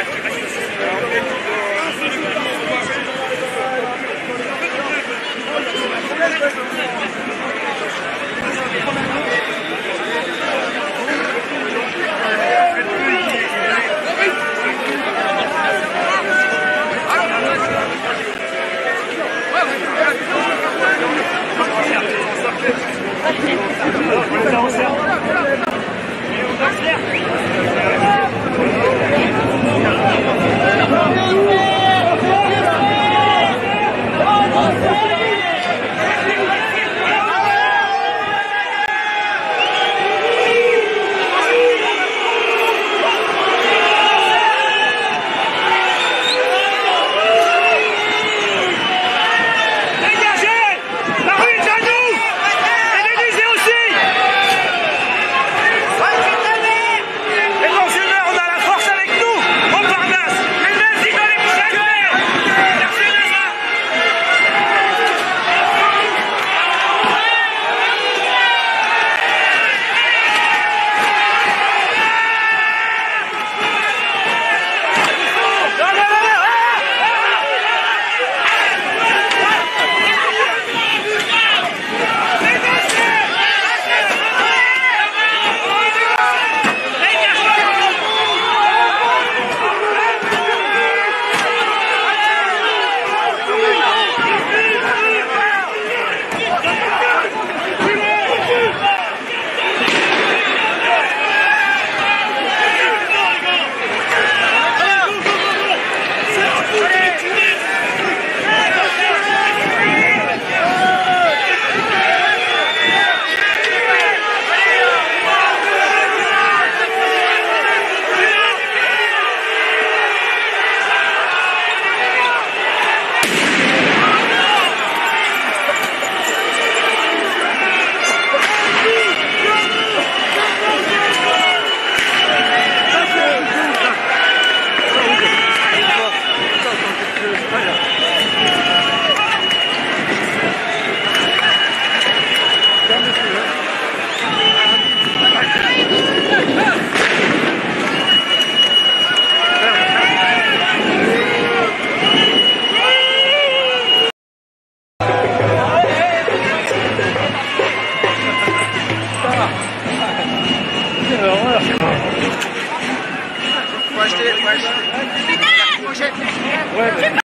Thank you. Projeto de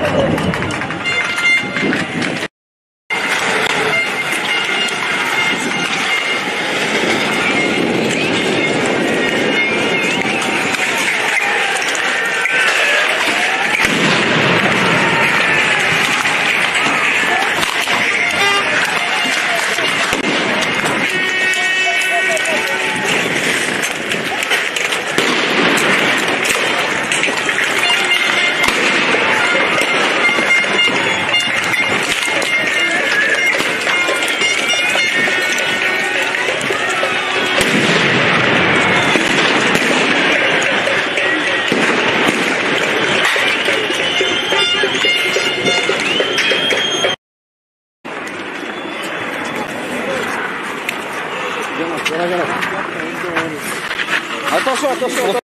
Gracias. Stop, stop, stop.